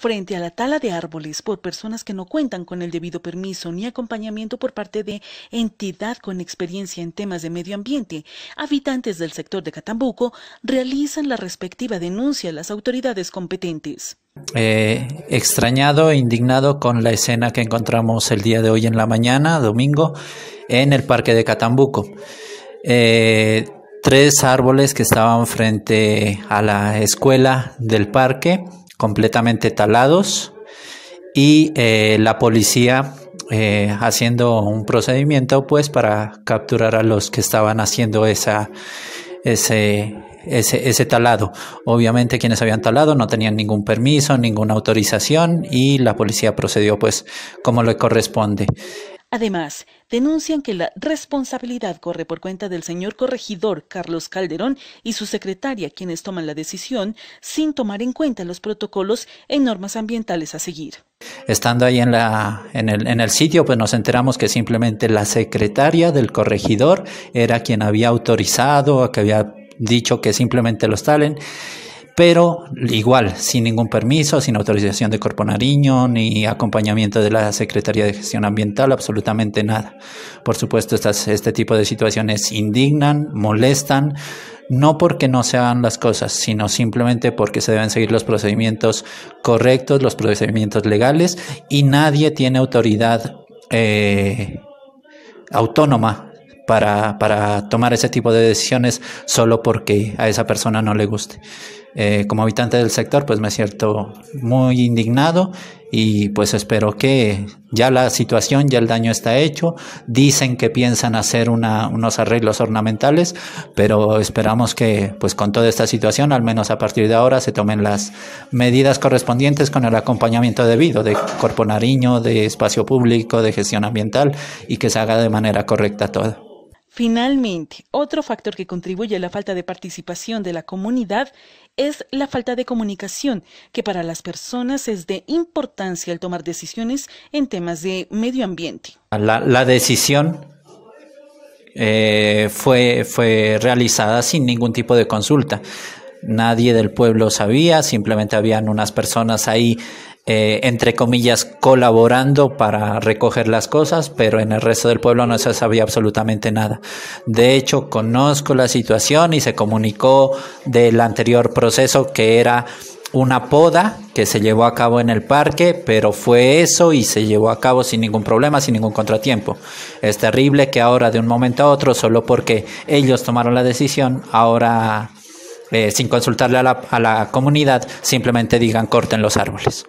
Frente a la tala de árboles por personas que no cuentan con el debido permiso ni acompañamiento por parte de entidad con experiencia en temas de medio ambiente, habitantes del sector de Catambuco realizan la respectiva denuncia a las autoridades competentes. Eh, extrañado e indignado con la escena que encontramos el día de hoy en la mañana, domingo, en el parque de Catambuco. Eh, tres árboles que estaban frente a la escuela del parque completamente talados y eh, la policía eh, haciendo un procedimiento pues para capturar a los que estaban haciendo esa, ese, ese, ese talado. Obviamente quienes habían talado no tenían ningún permiso, ninguna autorización y la policía procedió pues como le corresponde. Además, denuncian que la responsabilidad corre por cuenta del señor corregidor Carlos Calderón y su secretaria, quienes toman la decisión sin tomar en cuenta los protocolos e normas ambientales a seguir. Estando ahí en, la, en, el, en el sitio, pues nos enteramos que simplemente la secretaria del corregidor era quien había autorizado, que había dicho que simplemente los talen pero igual, sin ningún permiso, sin autorización de Corpo Nariño, ni acompañamiento de la Secretaría de Gestión Ambiental, absolutamente nada. Por supuesto, este tipo de situaciones indignan, molestan, no porque no se hagan las cosas, sino simplemente porque se deben seguir los procedimientos correctos, los procedimientos legales, y nadie tiene autoridad eh, autónoma para, para tomar ese tipo de decisiones solo porque a esa persona no le guste. Eh, como habitante del sector, pues me siento muy indignado y pues espero que ya la situación, ya el daño está hecho. Dicen que piensan hacer una, unos arreglos ornamentales, pero esperamos que pues con toda esta situación, al menos a partir de ahora, se tomen las medidas correspondientes con el acompañamiento debido de Corpo Nariño, de espacio público, de gestión ambiental y que se haga de manera correcta todo. Finalmente, otro factor que contribuye a la falta de participación de la comunidad es la falta de comunicación, que para las personas es de importancia al tomar decisiones en temas de medio ambiente. La, decisión eh, fue, fue realizada sin ningún tipo de consulta. Nadie del pueblo sabía, simplemente habían unas personas ahí eh, entre comillas, colaborando para recoger las cosas, pero en el resto del pueblo no se sabía absolutamente nada. De hecho, conozco la situación y se comunicó del anterior proceso que era una poda que se llevó a cabo en el parque, pero fue eso y se llevó a cabo sin ningún problema, sin ningún contratiempo. Es terrible que ahora de un momento a otro, solo porque ellos tomaron la decisión, ahora eh, sin consultarle a la, a la comunidad, simplemente digan corten los árboles.